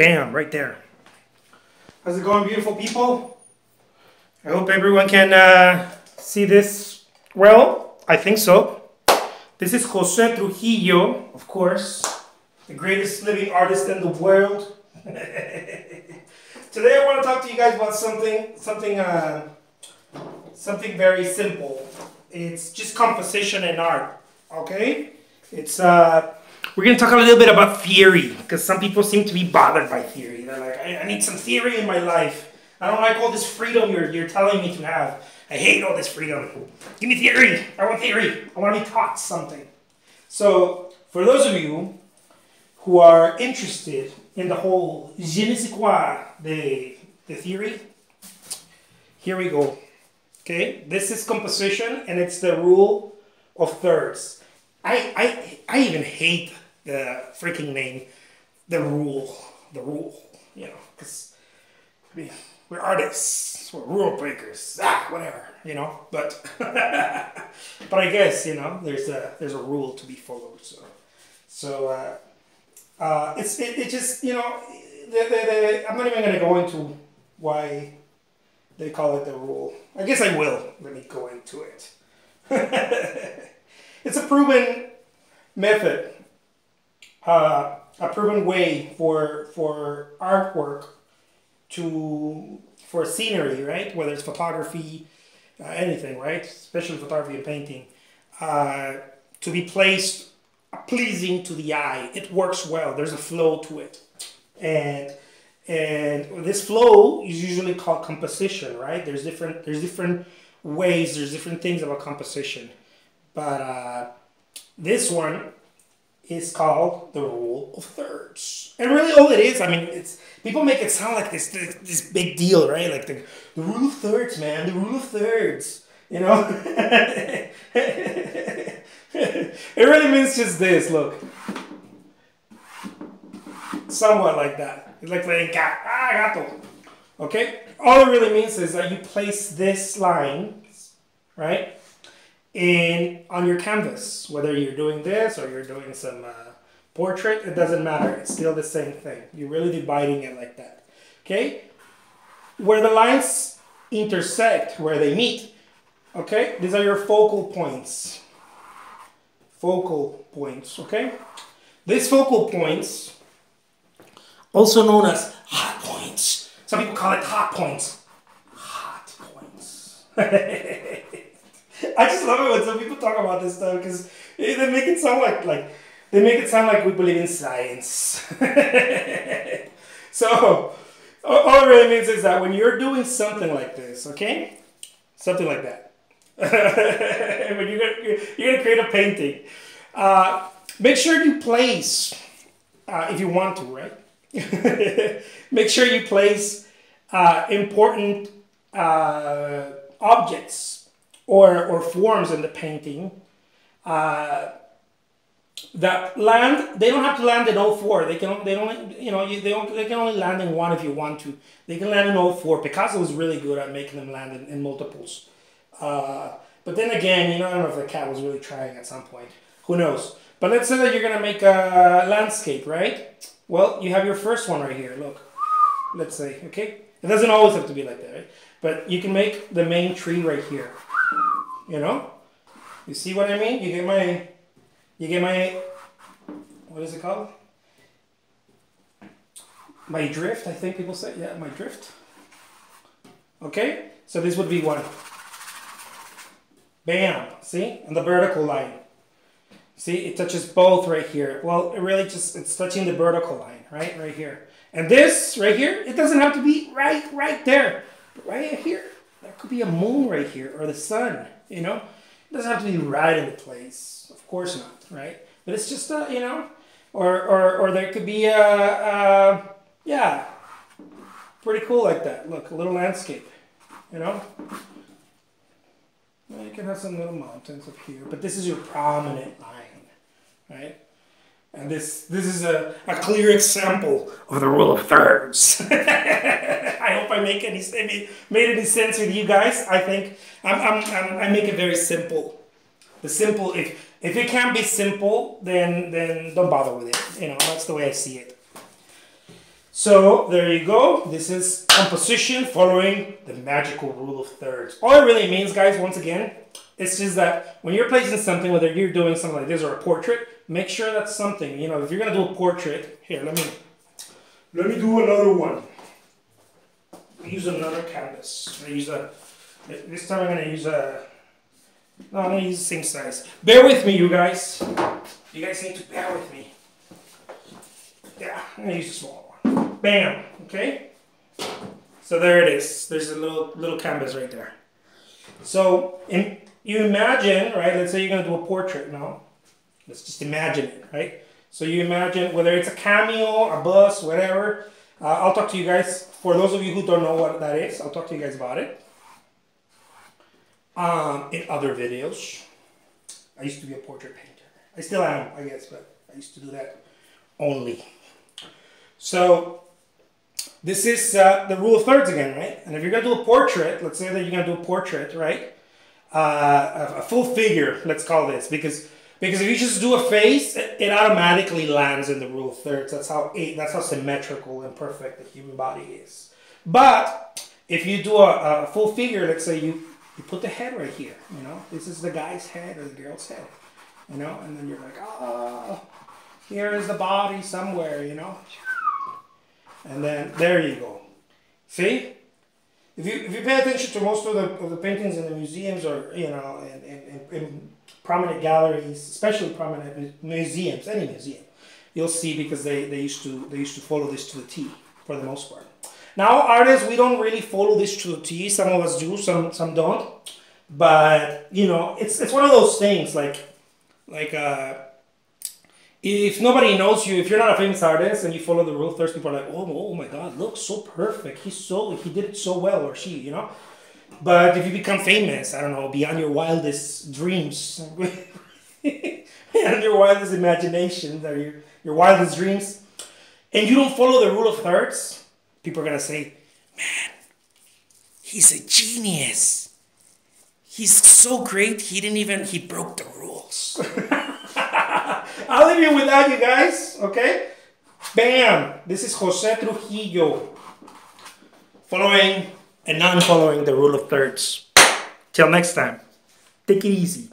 Bam, right there. How's it going, beautiful people? I hope everyone can uh, see this well. I think so. This is Jose Trujillo, of course, the greatest living artist in the world. Today I want to talk to you guys about something, something, uh, something very simple. It's just composition and art. Okay, it's uh, we're going to talk a little bit about theory because some people seem to be bothered by theory. They're like, I, I, need some theory in my life. I don't like all this freedom you're, you're telling me to have. I hate all this freedom. Give me theory. I want theory. I want to be taught something. So, for those of you who are interested in the whole je ne sais quoi, the, the theory, here we go. Okay, this is composition and it's the rule of thirds. I, I, I even hate the freaking name, the rule, the rule, you know, because we, we're artists, we're rule breakers, ah, whatever, you know. But but I guess you know there's a there's a rule to be followed. So so uh, uh, it's it, it just you know the, the, the, I'm not even gonna go into why they call it the rule. I guess I will. Let me go into it. it's a proven method uh, a proven way for for artwork to for scenery, right? Whether it's photography, uh, anything, right? Especially photography and painting, uh, to be placed pleasing to the eye. It works well. There's a flow to it, and and this flow is usually called composition, right? There's different there's different ways. There's different things about composition, but uh, this one is called the rule of thirds. And really all it is, I mean, it's people make it sound like this this, this big deal, right? Like the, the rule of thirds, man, the rule of thirds. You know? it really means just this, look. Somewhat like that. It's like playing cat. Ah, gato. Okay? All it really means is that you place this line, right? In on your canvas, whether you're doing this or you're doing some uh, portrait, it doesn't matter. It's still the same thing. You're really dividing it like that. Okay? Where the lines intersect, where they meet, okay? These are your focal points. Focal points, okay? These focal points, also known as hot points. Some people call it hot points. Hot points. I just love it when some people talk about this stuff because they make it sound like like they make it sound like we believe in science. so all it really means is that when you're doing something like this, okay, something like that, when you're gonna, you're gonna create a painting, uh, make sure you place uh, if you want to, right? make sure you place uh, important uh, objects or, or forms in the painting uh, that land, they don't have to land in all four. They can, they don't, you know, you, they, they can only land in one if you want to. They can land in all four. Picasso was really good at making them land in, in multiples. Uh, but then again, you know, I don't know if the cat was really trying at some point. Who knows? But let's say that you're going to make a landscape, right? Well, you have your first one right here. Look, let's say, okay? It doesn't always have to be like that, right? But you can make the main tree right here. You know? You see what I mean? You get my, you get my, what is it called? My drift, I think people say. Yeah, my drift. Okay? So this would be one. Bam! See? And the vertical line. See, it touches both right here. Well, it really just, it's touching the vertical line, right? Right here. And this right here, it doesn't have to be right, right there. Right here, there could be a moon right here or the sun. You know, it doesn't have to be right in the place. Of course not, right? But it's just a, you know, or or or there could be a, a yeah, pretty cool like that. Look, a little landscape. You know. You can have some little mountains up here, but this is your prominent line, right? And this this is a, a clear example of the rule of thirds. I hope I make any made any sense with you guys. I think I'm, I'm, I'm, i make it very simple. The simple if if it can't be simple, then then don't bother with it. You know that's the way I see it. So there you go. This is composition following the magical rule of thirds. All it really means, guys, once again, it's just that when you're placing something, whether you're doing something like this or a portrait, make sure that's something. You know, if you're gonna do a portrait, here, let me let me do another one. Use another canvas. I use a. This time I'm gonna use a. No, I'm gonna use the same size. Bear with me, you guys. You guys need to bear with me. Yeah, I'm gonna use a small one. Bam. Okay. So there it is. There's a little little canvas right there. So in, you imagine, right? Let's say you're gonna do a portrait now. Let's just imagine it, right? So you imagine whether it's a cameo, a bust, whatever. Uh, I'll talk to you guys. For those of you who don't know what that is, I'll talk to you guys about it. Um, in other videos, I used to be a portrait painter. I still am, I guess, but I used to do that only. So this is uh, the rule of thirds again, right? And if you're gonna do a portrait, let's say that you're gonna do a portrait, right? Uh, a full figure, let's call this, because because if you just do a face, it automatically lands in the rule of thirds. That's how eight, that's how symmetrical and perfect the human body is. But if you do a, a full figure, let's say you you put the head right here, you know, this is the guy's head or the girl's head, you know, and then you're like, oh, here is the body somewhere, you know, and then there you go. See, if you if you pay attention to most of the of the paintings in the museums or you know in, in, in prominent galleries, especially prominent museums, any museum, you'll see because they, they used to they used to follow this to the T for the most part. Now artists, we don't really follow this to the T. Some of us do, some some don't. But you know, it's it's one of those things like like uh, if nobody knows you, if you're not a famous artist and you follow the rule, first people are like, oh, oh my God, looks so perfect. He's so he did it so well, or she, you know. But if you become famous, I don't know, beyond your wildest dreams, beyond your wildest imaginations or your, your wildest dreams, and you don't follow the rule of thirds, people are gonna say, man, he's a genius. He's so great, he didn't even, he broke the rules. I'll leave you with that, you guys, okay? Bam! This is Jose Trujillo. Following and not following the rule of thirds. Till next time, take it easy.